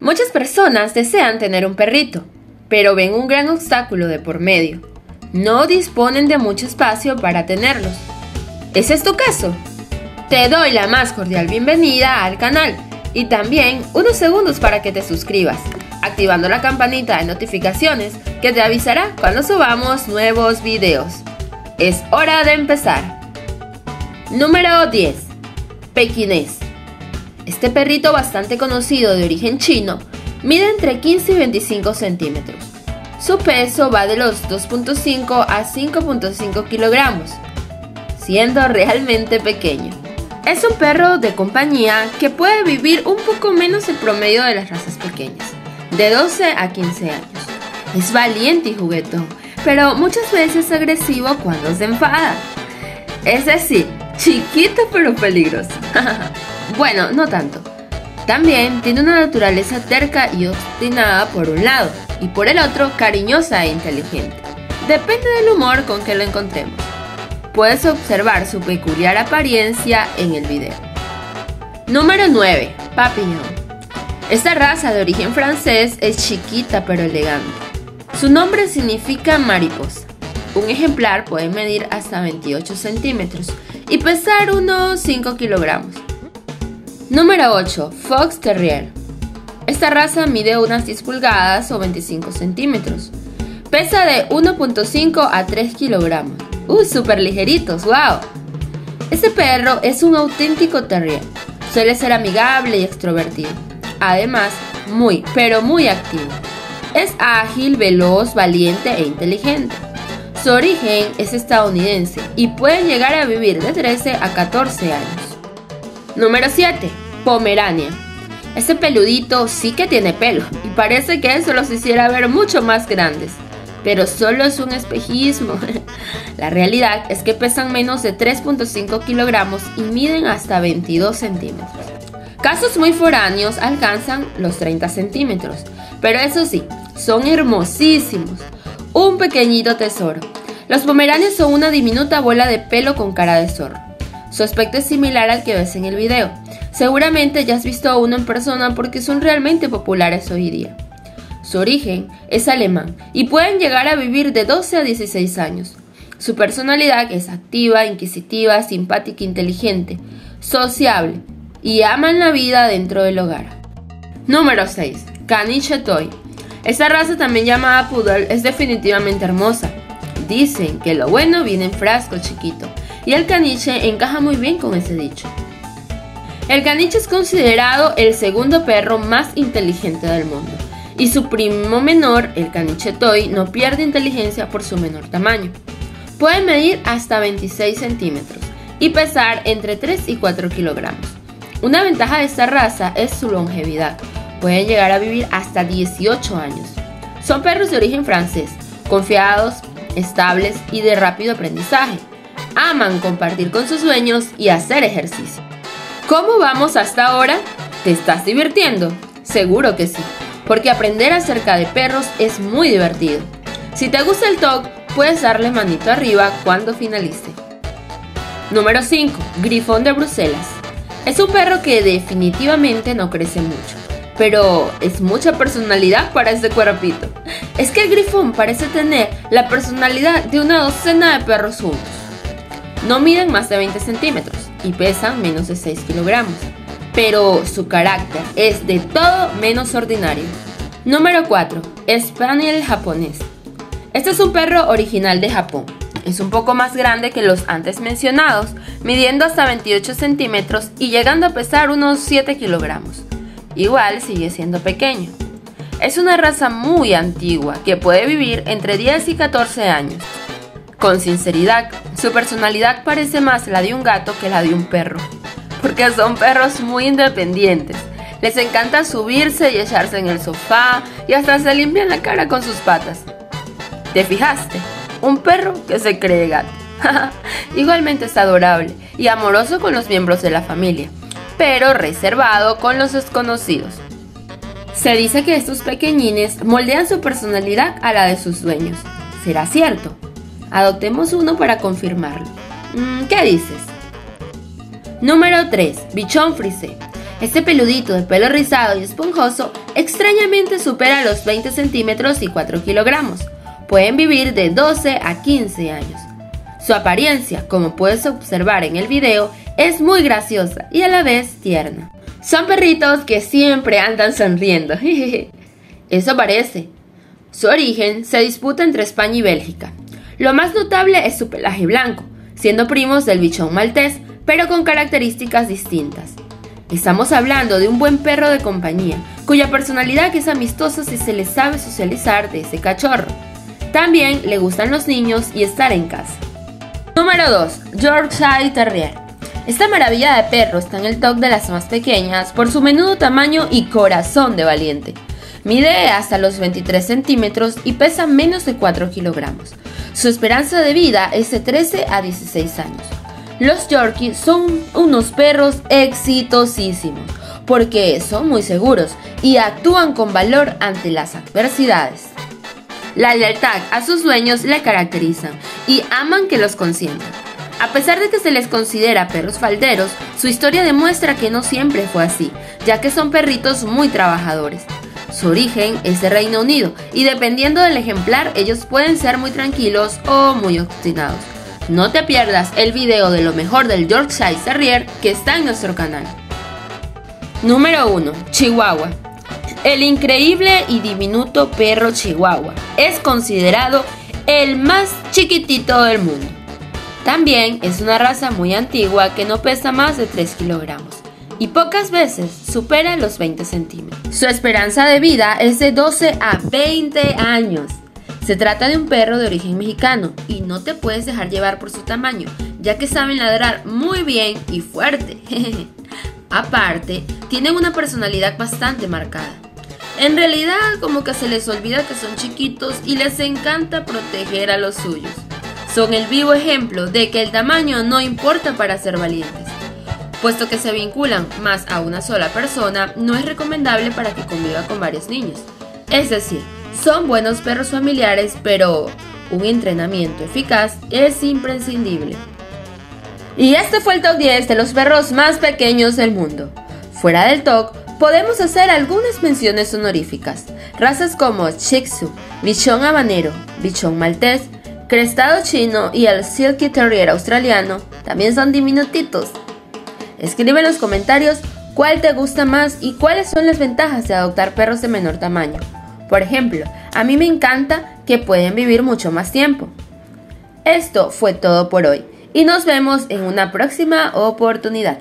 Muchas personas desean tener un perrito, pero ven un gran obstáculo de por medio. No disponen de mucho espacio para tenerlos. ¿Ese es tu caso? Te doy la más cordial bienvenida al canal y también unos segundos para que te suscribas, activando la campanita de notificaciones que te avisará cuando subamos nuevos videos. Es hora de empezar. Número 10. Pequinés. Este perrito bastante conocido de origen chino mide entre 15 y 25 centímetros. Su peso va de los 2.5 a 5.5 kilogramos, siendo realmente pequeño. Es un perro de compañía que puede vivir un poco menos el promedio de las razas pequeñas, de 12 a 15 años. Es valiente y juguetón, pero muchas veces agresivo cuando se enfada. Es decir, chiquito pero peligroso. Bueno, no tanto. También tiene una naturaleza terca y obstinada por un lado, y por el otro cariñosa e inteligente. Depende del humor con que lo encontremos. Puedes observar su peculiar apariencia en el video. Número 9. Papillon. Esta raza de origen francés es chiquita pero elegante. Su nombre significa mariposa. Un ejemplar puede medir hasta 28 centímetros y pesar unos 5 kilogramos. Número 8. Fox Terrier. Esta raza mide unas 10 pulgadas o 25 centímetros. Pesa de 1.5 a 3 kilogramos. ¡Uy, súper ligeritos! ¡Wow! Este perro es un auténtico terrier. Suele ser amigable y extrovertido. Además, muy, pero muy activo. Es ágil, veloz, valiente e inteligente. Su origen es estadounidense y puede llegar a vivir de 13 a 14 años. Número 7. Pomerania. Ese peludito sí que tiene pelo y parece que eso los hiciera ver mucho más grandes. Pero solo es un espejismo. La realidad es que pesan menos de 3.5 kilogramos y miden hasta 22 centímetros. Casos muy foráneos alcanzan los 30 centímetros, pero eso sí, son hermosísimos. Un pequeñito tesoro. Los pomeranios son una diminuta bola de pelo con cara de zorro. Su aspecto es similar al que ves en el video. Seguramente ya has visto a uno en persona porque son realmente populares hoy día. Su origen es alemán y pueden llegar a vivir de 12 a 16 años. Su personalidad es activa, inquisitiva, simpática, inteligente, sociable y aman la vida dentro del hogar. Número 6. Caniche Toy. Esta raza también llamada Poodle es definitivamente hermosa. Dicen que lo bueno viene en frasco chiquito y el caniche encaja muy bien con ese dicho. El caniche es considerado el segundo perro más inteligente del mundo y su primo menor, el caniche toy, no pierde inteligencia por su menor tamaño. Puede medir hasta 26 centímetros y pesar entre 3 y 4 kilogramos. Una ventaja de esta raza es su longevidad. Pueden llegar a vivir hasta 18 años. Son perros de origen francés, confiados, estables y de rápido aprendizaje. Aman compartir con sus dueños y hacer ejercicio. ¿Cómo vamos hasta ahora? ¿Te estás divirtiendo? Seguro que sí, porque aprender acerca de perros es muy divertido. Si te gusta el talk, puedes darle manito arriba cuando finalice. Número 5. Grifón de Bruselas. Es un perro que definitivamente no crece mucho, pero es mucha personalidad para este cuerpito. Es que el grifón parece tener la personalidad de una docena de perros juntos. No miden más de 20 centímetros y pesan menos de 6 kilogramos, pero su carácter es de todo menos ordinario. Número 4. Spaniel japonés. Este es un perro original de Japón. Es un poco más grande que los antes mencionados, midiendo hasta 28 centímetros y llegando a pesar unos 7 kilogramos. Igual sigue siendo pequeño. Es una raza muy antigua que puede vivir entre 10 y 14 años. Con sinceridad, su personalidad parece más la de un gato que la de un perro, porque son perros muy independientes. Les encanta subirse y echarse en el sofá y hasta se limpian la cara con sus patas. ¿Te fijaste? Un perro que se cree gato. Igualmente es adorable y amoroso con los miembros de la familia, pero reservado con los desconocidos. Se dice que estos pequeñines moldean su personalidad a la de sus dueños ¿Será cierto? Adoptemos uno para confirmarlo. Mm, ¿Qué dices? Número 3. Bichón frisé. Este peludito de pelo rizado y esponjoso extrañamente supera los 20 centímetros y 4 kilogramos. Pueden vivir de 12 a 15 años. Su apariencia, como puedes observar en el video, es muy graciosa y a la vez tierna. Son perritos que siempre andan sonriendo. Eso parece. Su origen se disputa entre España y Bélgica. Lo más notable es su pelaje blanco, siendo primos del bichón maltés, pero con características distintas. Estamos hablando de un buen perro de compañía, cuya personalidad es amistosa si se le sabe socializar de ese cachorro. También le gustan los niños y estar en casa. Número 2. Yorkshire Terrier. Esta maravilla de perro está en el top de las más pequeñas por su menudo tamaño y corazón de valiente. Mide hasta los 23 centímetros y pesa menos de 4 kilogramos. Su esperanza de vida es de 13 a 16 años. Los Yorkie son unos perros exitosísimos porque son muy seguros y actúan con valor ante las adversidades. La lealtad a sus dueños le caracterizan y aman que los consientan. A pesar de que se les considera perros falderos, su historia demuestra que no siempre fue así, ya que son perritos muy trabajadores. Su origen es de Reino Unido y dependiendo del ejemplar ellos pueden ser muy tranquilos o muy obstinados. No te pierdas el video de lo mejor del Yorkshire Terrier que está en nuestro canal. Número 1. Chihuahua. El increíble y diminuto perro Chihuahua es considerado el más chiquitito del mundo. También es una raza muy antigua que no pesa más de 3 kilogramos y pocas veces supera los 20 centímetros. Su esperanza de vida es de 12 a 20 años. Se trata de un perro de origen mexicano y no te puedes dejar llevar por su tamaño, ya que saben ladrar muy bien y fuerte. Aparte, tienen una personalidad bastante marcada. En realidad, como que se les olvida que son chiquitos y les encanta proteger a los suyos. Son el vivo ejemplo de que el tamaño no importa para ser valientes. Puesto que se vinculan más a una sola persona, no es recomendable para que conviva con varios niños. Es decir, son buenos perros familiares, pero un entrenamiento eficaz es imprescindible. Y este fue el top 10 de los perros más pequeños del mundo. Fuera del top, podemos hacer algunas menciones honoríficas. Razas como Shih Bichón Habanero, Bichón Maltés, Crestado Chino y el Silky Terrier australiano también son diminutitos Escribe en los comentarios cuál te gusta más y cuáles son las ventajas de adoptar perros de menor tamaño. Por ejemplo, a mí me encanta que pueden vivir mucho más tiempo. Esto fue todo por hoy y nos vemos en una próxima oportunidad.